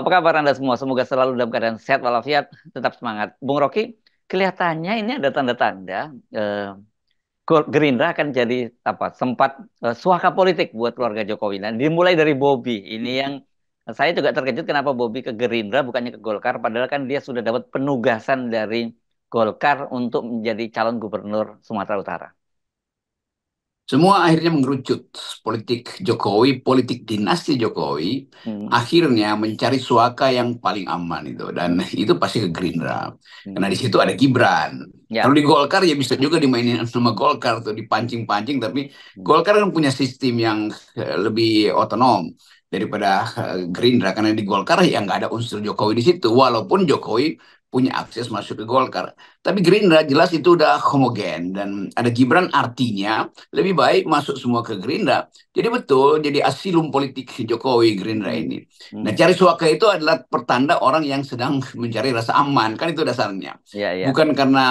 apa kabar Anda semua? Semoga selalu dalam keadaan sehat walafiat, tetap semangat. Bung Rocky, kelihatannya ini ada tanda-tanda eh, Gerindra akan jadi apa? Sempat eh, suaka politik buat keluarga Jokowi. Dan dimulai dari Bobby. Ini yang saya juga terkejut kenapa Bobby ke Gerindra bukannya ke Golkar, padahal kan dia sudah dapat penugasan dari Golkar untuk menjadi calon gubernur Sumatera Utara. Semua akhirnya mengerucut politik Jokowi, politik dinasti Jokowi, hmm. akhirnya mencari suaka yang paling aman itu dan itu pasti ke Gerindra. Hmm. Karena di situ ada Gibran. Ya. Kalau di Golkar ya bisa juga dimainin sama Golkar tuh dipancing-pancing, tapi hmm. Golkar kan punya sistem yang eh, lebih otonom daripada eh, Gerindra karena di Golkar ya nggak ada unsur Jokowi di situ, walaupun Jokowi punya akses masuk ke Golkar. Tapi Gerindra jelas itu udah homogen dan ada Gibran artinya lebih baik masuk semua ke Gerindra. Jadi betul jadi asilum politik Jokowi Gerindra ini. Hmm. Nah cari suaka itu adalah pertanda orang yang sedang mencari rasa aman kan itu dasarnya. Ya, ya. Bukan karena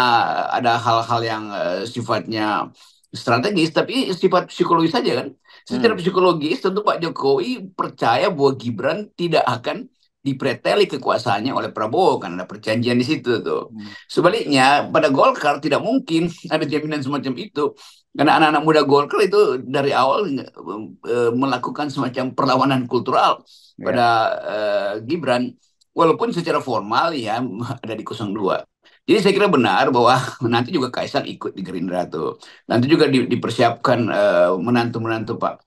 ada hal-hal yang uh, sifatnya strategis tapi sifat psikologis saja kan. Secara hmm. psikologis tentu Pak Jokowi percaya bahwa Gibran tidak akan dipreteli kekuasaannya oleh Prabowo kan ada perjanjian di situ tuh. Hmm. Sebaliknya pada Golkar tidak mungkin ada jaminan semacam itu karena anak-anak muda Golkar itu dari awal e, melakukan semacam perlawanan kultural yeah. pada uh, Gibran walaupun secara formal ya ada di 02. Jadi saya kira benar bahwa nanti juga Kaisang ikut di Gerindra tuh. Nanti juga di, dipersiapkan uh, menantu-menantu Pak Eh,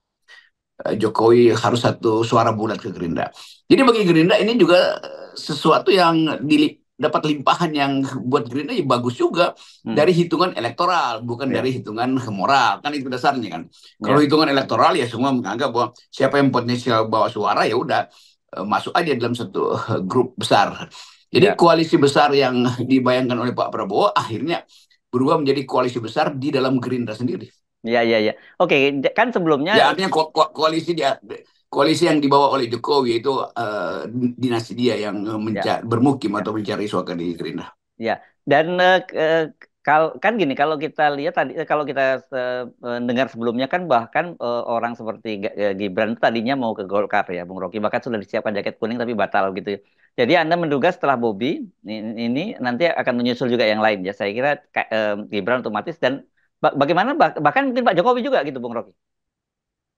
Jokowi harus satu suara bulat ke Gerindra. Jadi bagi Gerindra ini juga eh, sesuatu yang di, dapat limpahan yang buat Gerindra ya bagus juga hmm. dari hitungan elektoral bukan yeah. dari hitungan moral kan itu dasarnya kan. Yeah. Kalau hitungan elektoral ya semua menganggap bahwa siapa yang potensial bawa suara ya udah eh, masuk aja dalam satu grup besar. Jadi yeah. koalisi besar yang dibayangkan oleh Pak Prabowo akhirnya berubah menjadi koalisi besar di dalam Gerindra sendiri. Iya iya iya. Oke, kan sebelumnya Ya artinya ko ko koalisi dia koalisi yang dibawa oleh Jokowi itu uh, dinasti dia yang ya. bermukim ya. atau mencari suaka di Gerindra. Ya, dan uh, kal kan gini kalau kita lihat tadi kalau kita uh, dengar sebelumnya kan bahkan uh, orang seperti Gibran tadinya mau ke Golkar ya, Bung Rocky bahkan sudah disiapkan jaket kuning tapi batal gitu. Ya. Jadi Anda menduga setelah Bobby ini, ini nanti akan menyusul juga yang lain ya. Saya kira uh, Gibran otomatis dan Bagaimana bahkan mungkin Pak Jokowi juga gitu Bung Rocky.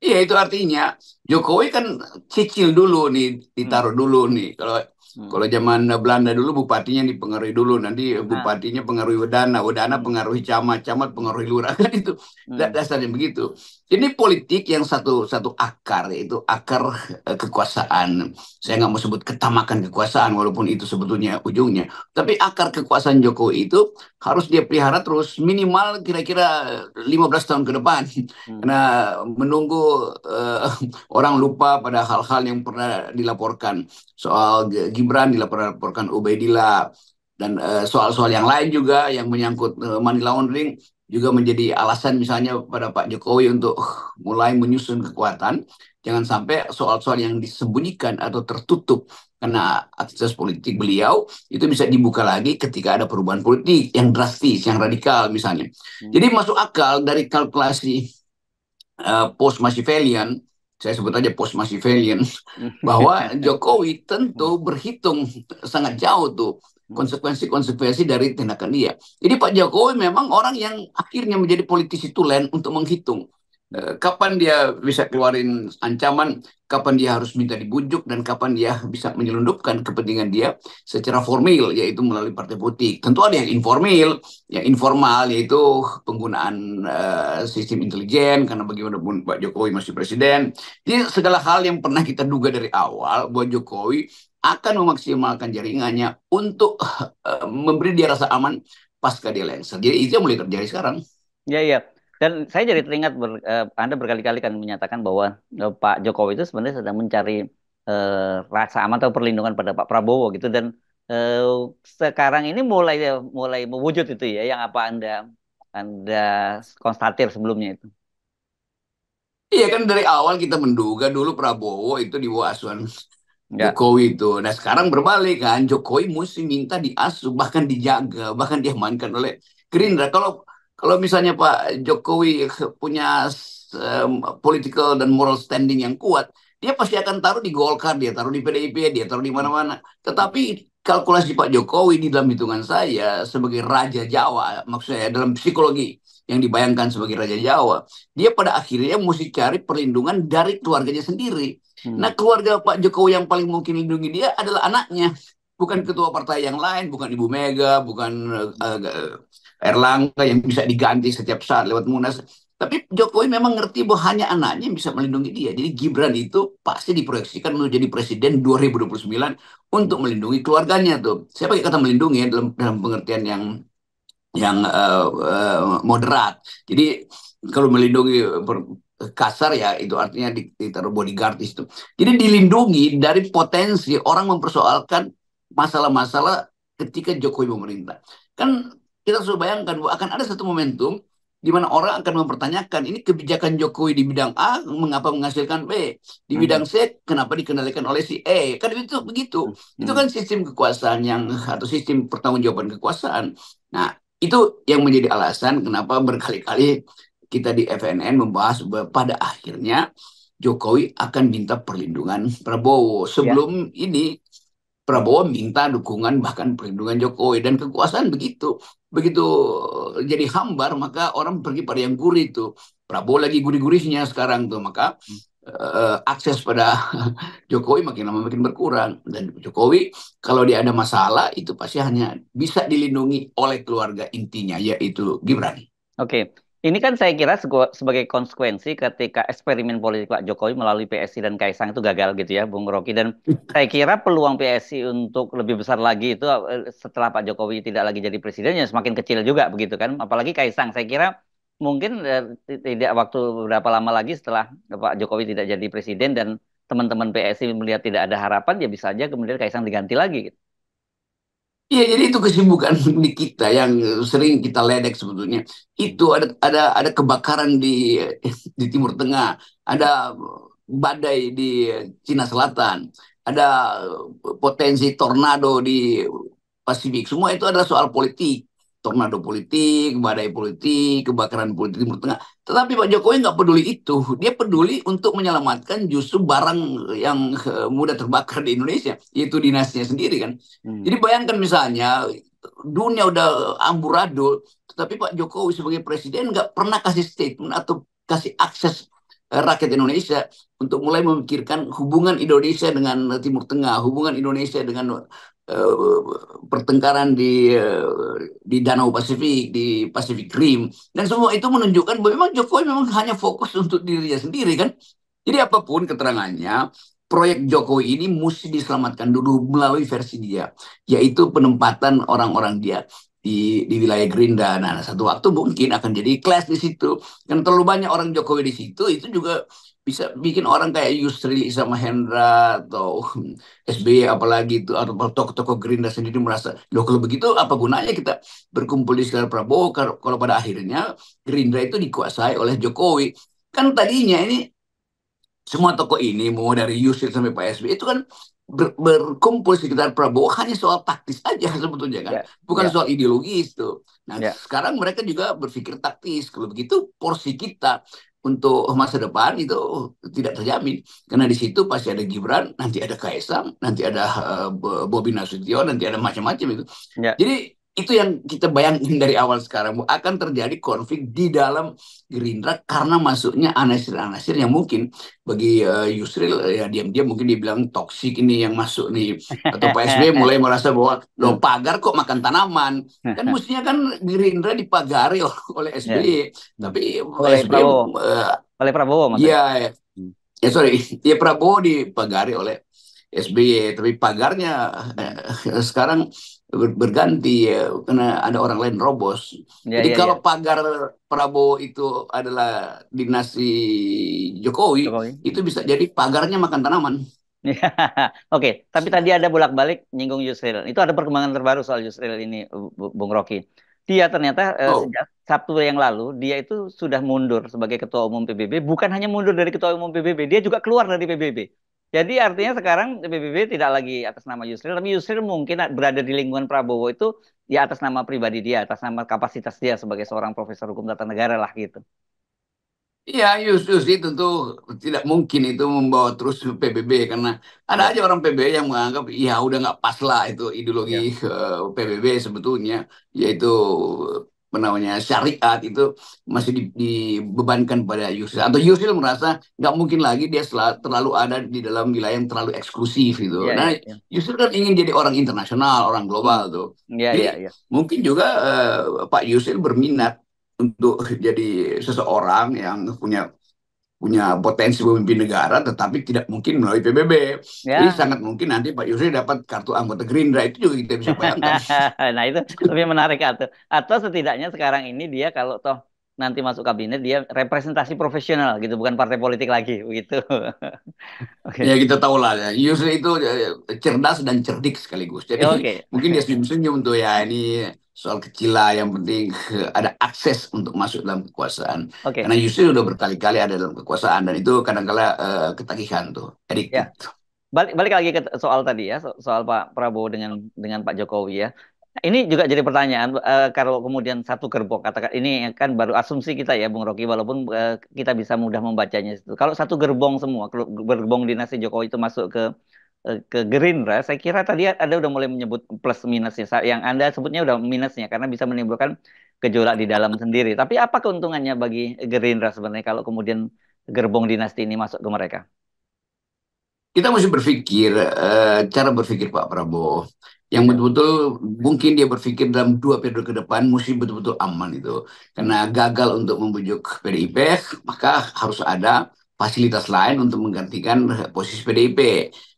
Iya itu artinya Jokowi kan cicil dulu nih, ditaruh hmm. dulu nih. Kalau Hmm. Kalau zaman Belanda dulu bupatinya dipengaruhi dulu, nanti nah. bupatinya pengaruhi Wedana, Wedana hmm. pengaruhi camat, camat pengaruhi lurah kan itu hmm. dasarnya begitu. Ini politik yang satu satu akar yaitu akar uh, kekuasaan. Saya nggak mau sebut ketamakan kekuasaan walaupun itu sebetulnya ujungnya. Tapi akar kekuasaan Jokowi itu harus dia pelihara terus minimal kira-kira 15 tahun ke depan. Hmm. Karena menunggu uh, orang lupa pada hal-hal yang pernah dilaporkan soal Gibran dilaporkan Ubaidillah dan eh, soal-soal uh, yang lain juga yang menyangkut uh, money laundering juga menjadi alasan misalnya pada Pak Jokowi untuk mulai menyusun kekuatan jangan sampai soal-soal yang disembunyikan atau tertutup karena akses politik beliau itu bisa dibuka lagi ketika ada perubahan politik yang drastis, yang radikal misalnya. Hmm. Jadi masuk akal dari kalkulasi uh, post Machiavellian saya sebut aja post Machiavellian bahwa Jokowi tentu berhitung sangat jauh tuh konsekuensi-konsekuensi dari tindakan dia. Jadi Pak Jokowi memang orang yang akhirnya menjadi politisi tulen untuk menghitung kapan dia bisa keluarin ancaman, kapan dia harus minta dibujuk, dan kapan dia bisa menyelundupkan kepentingan dia secara formal, yaitu melalui partai politik. Tentu ada yang informal, yang informal yaitu penggunaan uh, sistem intelijen, karena bagaimanapun Pak Jokowi masih presiden. Jadi segala hal yang pernah kita duga dari awal bahwa Jokowi akan memaksimalkan jaringannya untuk uh, memberi dia rasa aman pasca dia lengser. Jadi itu yang mulai terjadi sekarang. Ya, ya. Dan saya jadi teringat ber, uh, Anda berkali-kali kan menyatakan bahwa uh, Pak Jokowi itu sebenarnya sedang mencari uh, rasa aman atau perlindungan pada Pak Prabowo gitu dan uh, sekarang ini mulai mulai mewujud itu ya yang apa Anda Anda konstatir sebelumnya itu. Iya kan dari awal kita menduga dulu Prabowo itu di bawah asuhan ya. Jokowi itu. Nah sekarang berbalik kan Jokowi mesti minta diasuh bahkan dijaga bahkan diamankan oleh Gerindra. Kalau kalau misalnya Pak Jokowi punya um, political dan moral standing yang kuat, dia pasti akan taruh di Golkar, dia taruh di PDIP, dia taruh di mana-mana. Tetapi kalkulasi Pak Jokowi di dalam hitungan saya sebagai Raja Jawa, maksudnya dalam psikologi yang dibayangkan sebagai Raja Jawa, dia pada akhirnya mesti cari perlindungan dari keluarganya sendiri. Hmm. Nah keluarga Pak Jokowi yang paling mungkin lindungi dia adalah anaknya, bukan ketua partai yang lain, bukan Ibu Mega, bukan uh, Erlangga yang bisa diganti setiap saat lewat Munas. Tapi Jokowi memang ngerti bahwa hanya anaknya yang bisa melindungi dia. Jadi Gibran itu pasti diproyeksikan untuk jadi presiden 2029 untuk melindungi keluarganya tuh. Saya pakai kata melindungi ya, dalam dalam pengertian yang yang uh, uh, moderat. Jadi kalau melindungi kasar ya itu artinya ditaruh bodyguard itu. Jadi dilindungi dari potensi orang mempersoalkan masalah-masalah ketika Jokowi memerintah. Kan kita sudah bayangkan bahwa akan ada satu momentum di mana orang akan mempertanyakan ini kebijakan Jokowi di bidang A mengapa menghasilkan B, di bidang C kenapa dikendalikan oleh si E. Kan itu begitu. Hmm. Itu kan sistem kekuasaan yang atau sistem pertanggungjawaban kekuasaan. Nah, itu yang menjadi alasan kenapa berkali-kali kita di FNN membahas pada akhirnya Jokowi akan minta perlindungan Prabowo. Sebelum ya. ini Prabowo minta dukungan bahkan perlindungan Jokowi. Dan kekuasaan begitu begitu jadi hambar maka orang pergi pada yang gurih itu Prabowo lagi gurih-gurihnya sekarang tuh maka uh, akses pada Jokowi makin lama makin berkurang. Dan Jokowi kalau dia ada masalah itu pasti hanya bisa dilindungi oleh keluarga intinya yaitu Gibran. Oke, ini kan saya kira sebagai konsekuensi ketika eksperimen politik Pak Jokowi melalui PSI dan Kaisang itu gagal gitu ya, Bung Rocky. Dan saya kira peluang PSI untuk lebih besar lagi itu eh, setelah Pak Jokowi tidak lagi jadi presiden ya semakin kecil juga begitu kan. Apalagi Kaisang, saya kira mungkin eh, tidak waktu berapa lama lagi setelah Pak Jokowi tidak jadi presiden dan teman-teman PSI melihat tidak ada harapan ya bisa aja kemudian Kaisang diganti lagi gitu. Iya, jadi itu kesibukan di kita yang sering kita ledek sebetulnya. Itu ada ada ada kebakaran di di Timur Tengah, ada badai di Cina Selatan, ada potensi tornado di Pasifik. Semua itu adalah soal politik tornado politik, badai politik, kebakaran politik Timur Tengah. Tetapi Pak Jokowi nggak peduli itu. Dia peduli untuk menyelamatkan justru barang yang uh, mudah terbakar di Indonesia, yaitu dinasnya sendiri kan. Hmm. Jadi bayangkan misalnya dunia udah amburadul, tetapi Pak Jokowi sebagai presiden nggak pernah kasih statement atau kasih akses eh, rakyat Indonesia untuk mulai memikirkan hubungan Indonesia dengan Timur Tengah, hubungan Indonesia dengan Eh, pertengkaran di uh, di Danau Pasifik, di Pasifik Rim, dan semua itu menunjukkan bahwa memang Jokowi memang hanya fokus untuk dirinya sendiri kan. Jadi apa pun keterangannya, proyek Jokowi ini mesti diselamatkan dulu melalui versi dia, yaitu penempatan orang-orang dia di di wilayah Gerindra. Nah, satu waktu mungkin akan jadi kelas di situ. Kan terlalu banyak orang Jokowi di situ, itu juga bisa bikin orang kayak Yusril sama Hendra atau SBY apalagi itu atau tokoh-tokoh Gerindra sendiri merasa loh kalau begitu apa gunanya kita berkumpul di sekitar Prabowo kalau, kalau pada akhirnya Gerindra itu dikuasai oleh Jokowi kan tadinya ini semua tokoh ini mau dari Yusril sampai Pak SBY itu kan ber, berkumpul sekitar Prabowo hanya soal taktis aja sebetulnya kan yeah, bukan yeah. soal ideologis tuh nah yeah. sekarang mereka juga berpikir taktis kalau begitu porsi kita untuk masa depan itu tidak terjamin karena di situ pasti ada Gibran, nanti ada Kaisang, nanti ada uh, Bobi Nasution, nanti ada macam-macam itu. Ya. Jadi itu yang kita bayangin dari awal sekarang akan terjadi konflik di dalam Gerindra karena masuknya anasir-anasir yang mungkin bagi uh, Yusril ya diam-diam mungkin dibilang toksik ini yang masuk nih. Atau Pak SBY mulai merasa bahwa lo pagar kok makan tanaman? Kan mestinya kan Gerindra dipagari oleh SBY ya. tapi oleh SBY Prabowo. Uh, oleh Prabowo Iya ya, ya sorry. Ya Prabowo dipagari oleh SBY tapi pagarnya eh, sekarang berganti ya karena ada orang lain robos. Ya, Jadi ya, kalau ya. pagar Prabowo itu adalah dinasti Jokowi, Jokowi, itu bisa jadi pagarnya makan tanaman. Oke, okay. tapi tadi ada bolak-balik nyinggung Yusril. Itu ada perkembangan terbaru soal Yusril ini, Bung Rocky. Dia ternyata eh, oh. sejak Sabtu yang lalu dia itu sudah mundur sebagai ketua umum PBB. Bukan hanya mundur dari ketua umum PBB, dia juga keluar dari PBB. Jadi artinya sekarang PBB tidak lagi atas nama Yusril, tapi Yusril mungkin berada di lingkungan Prabowo itu ya atas nama pribadi dia, atas nama kapasitas dia sebagai seorang profesor hukum tata negara lah gitu. Iya, Yus, itu tentu tidak mungkin itu membawa terus PBB karena ada aja orang PBB yang menganggap ya udah nggak pas lah itu ideologi ya, eh, PBB sebetulnya yaitu namanya syariat itu masih di- dibebankan pada Yusil atau Yusil merasa nggak mungkin lagi dia sel- terlalu ada di dalam wilayah yang terlalu eksklusif gitu. ya, Nah, ya, ya. Yusil kan ingin jadi orang internasional, orang global Hmm. tuh. Ya, Jadi ya, ya. mungkin juga eh, Pak Yusil berminat untuk jadi seseorang yang punya punya potensi memimpin negara, tetapi tidak mungkin melalui PBB. Jadi Ya. sangat mungkin nanti Pak Yusri dapat kartu anggota Gerindra itu juga kita bisa bayangkan. Nah, itu lebih menarik atau atau setidaknya sekarang ini dia kalau toh nanti masuk kabinet dia representasi profesional gitu, bukan partai politik lagi begitu. Oke. Ya kita tahu lah, ya. Yusri itu eh, cerdas dan cerdik sekaligus. Jadi Oke. mungkin dia senyum-senyum tuh ya ini soal kecil lah, yang penting ada akses untuk masuk dalam kekuasaan. Oke. Karena Yusri udah berkali-kali ada dalam kekuasaan dan itu kadang-kala eh, ketagihan tuh, addicted. Ya. Balik balik lagi ke soal tadi ya, so- soal Pak Prabowo dengan dengan Pak Jokowi ya. Ini juga jadi pertanyaan eh, kalau kemudian satu gerbong katakan ini kan baru asumsi kita ya Bung Rocky walaupun eh, kita bisa mudah membacanya itu. Kalau satu gerbong semua gerbong dinasti Jokowi itu masuk ke ke Gerindra, saya kira tadi ada udah mulai menyebut plus minusnya. Yang Anda sebutnya udah minusnya karena bisa menimbulkan gejolak di dalam sendiri. Tapi apa keuntungannya bagi Gerindra sebenarnya kalau kemudian gerbong dinasti ini masuk ke mereka? kita mesti berpikir eh, cara berpikir Pak Prabowo yang Ya. betul-betul mungkin dia berpikir dalam dua periode ke depan mesti betul-betul aman itu karena gagal untuk membujuk PDIP maka harus ada fasilitas lain untuk menggantikan posisi PDIP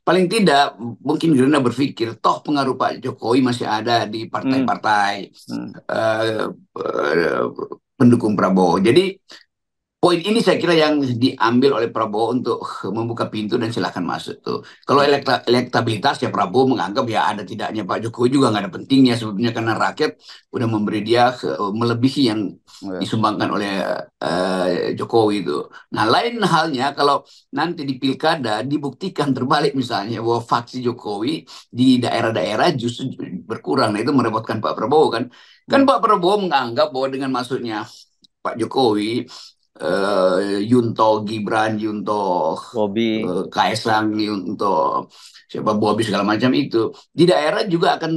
paling tidak mungkin Gerindra berpikir toh pengaruh Pak Jokowi masih ada di partai-partai Hmm. eh, eh, pendukung Prabowo jadi Poin ini saya kira yang diambil oleh Prabowo untuk membuka pintu dan silakan masuk tuh. Kalau elekta- elektabilitas ya Prabowo menganggap ya ada tidaknya Pak Jokowi juga nggak ada pentingnya sebetulnya karena rakyat udah memberi dia eh, melebihi yang Ya. disumbangkan oleh eh, Jokowi itu. Nah lain halnya kalau nanti di pilkada dibuktikan terbalik misalnya bahwa faksi Jokowi di daerah-daerah justru berkurang, nah itu merepotkan Pak Prabowo kan. Kan. Pak Prabowo menganggap bahwa dengan masuknya Pak Jokowi eh, Yunto, Gibran, Yunto, Bobby. eh, Kaisang, Yunto, siapa Bobi segala macam itu di daerah juga akan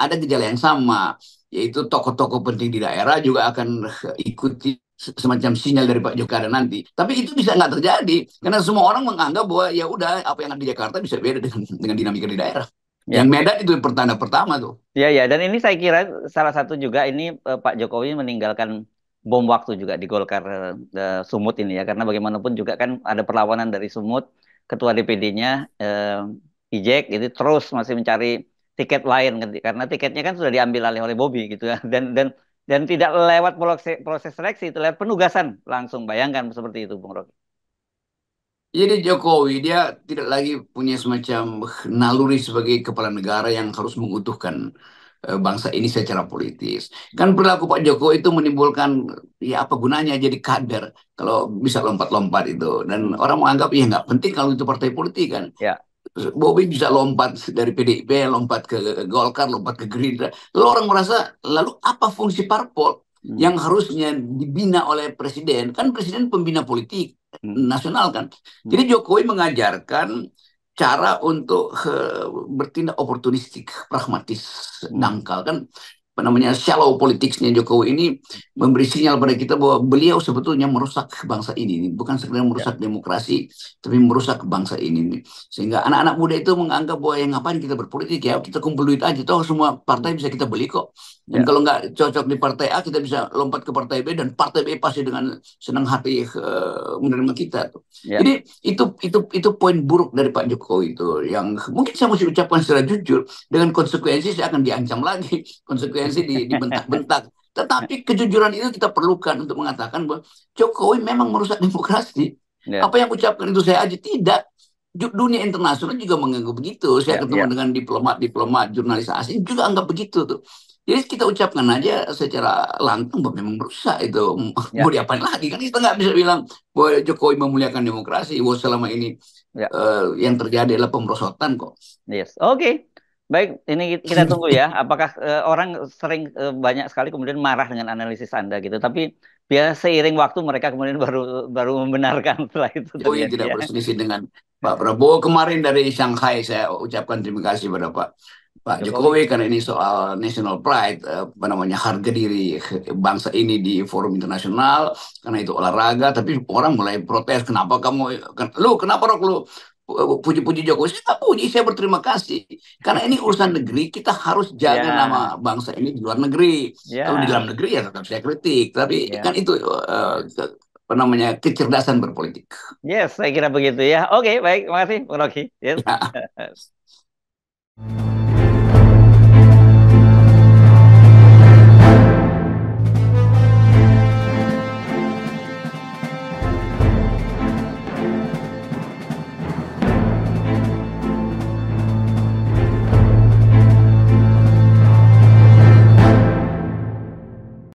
ada gejala yang sama, yaitu tokoh-tokoh penting di daerah juga akan ikuti se- semacam sinyal dari Pak Jokowi nanti. Tapi itu bisa nggak terjadi karena semua orang menganggap bahwa ya udah apa yang ada di Jakarta bisa beda dengan dengan dinamika di daerah. Ya. Yang Medan itu pertanda pertama tuh. Ya, ya, dan ini saya kira salah satu juga ini eh, Pak Jokowi meninggalkan bom waktu juga di Golkar eh, Sumut ini ya, karena bagaimanapun juga kan ada perlawanan dari Sumut, ketua DPD-nya eh, Ijek, itu terus masih mencari tiket lain. Karena tiketnya kan sudah diambil alih oleh Bobby gitu ya, dan dan dan tidak lewat proses, proses seleksi, itu lewat penugasan langsung. Bayangkan seperti itu, Bung Rocky. Jadi Jokowi. Dia tidak lagi punya semacam naluri sebagai kepala negara yang harus mengutuhkan bangsa ini secara politis. Kan perilaku Pak Jokowi itu menimbulkan ya apa gunanya jadi kader kalau bisa lompat-lompat itu dan Hmm. orang menganggap ya nggak penting kalau itu partai politik kan. Ya. Bobi bisa lompat dari PDIP, lompat ke Golkar, lompat ke Gerindra. Lalu orang merasa lalu apa fungsi parpol Hmm. yang harusnya dibina oleh presiden? Kan presiden pembina politik Hmm. nasional kan. Jadi Jokowi mengajarkan cara untuk eh, bertindak oportunistik, pragmatis, Hmm. dangkal kan apa namanya shallow politicsnya Jokowi ini memberi sinyal pada kita bahwa beliau sebetulnya merusak bangsa ini, bukan sekedar merusak demokrasi, tapi merusak bangsa ini. Sehingga anak-anak muda itu menganggap bahwa yang ngapain kita berpolitik ya, kita kumpul duit aja, toh semua partai bisa kita beli kok. Dan Ya. kalau nggak cocok di partai A, kita bisa lompat ke partai B dan partai B pasti dengan senang hati eh, menerima kita. Tuh. Ya. Jadi itu itu itu poin buruk dari Pak Jokowi itu yang mungkin saya mesti ucapkan secara jujur dengan konsekuensi saya akan diancam lagi, konsekuensi di, dibentak-bentak. Tetapi kejujuran itu kita perlukan untuk mengatakan bahwa Jokowi memang merusak demokrasi. Ya. Apa yang ucapkan itu saya aja tidak. Dunia internasional juga menganggap begitu. Saya Ya, ketemu ya. dengan diplomat-diplomat jurnalis asing juga anggap begitu tuh. Jadi kita ucapkan aja secara lantang bahwa memang merusak itu. Ya. Mau diapain lagi kan kita nggak bisa bilang bahwa Jokowi memuliakan demokrasi. Bahwa selama ini Ya. eh, yang terjadi adalah pemrosotan kok. Yes, oke. Baik, ini kita tunggu ya. Apakah uh, orang sering uh, banyak sekali kemudian marah dengan analisis Anda gitu. Tapi biar seiring waktu mereka kemudian baru baru membenarkan setelah itu. Oh iya, tidak ya. berselisih dengan Pak Prabowo kemarin dari Shanghai saya ucapkan terima kasih pada Pak Pak Jokowi, Jokowi karena ini soal national pride apa namanya harga diri bangsa ini di forum internasional karena itu olahraga tapi orang mulai protes kenapa kamu lu kenapa rok lu puji-puji Jokowi saya puji saya berterima kasih karena ini urusan negeri kita harus jaga yeah. nama bangsa ini di luar negeri yeah. kalau di dalam negeri ya tetap saya kritik tapi yeah. kan itu uh, apa namanya kecerdasan berpolitik yes saya kira begitu ya oke baik terima kasih Rocky yes. Ya.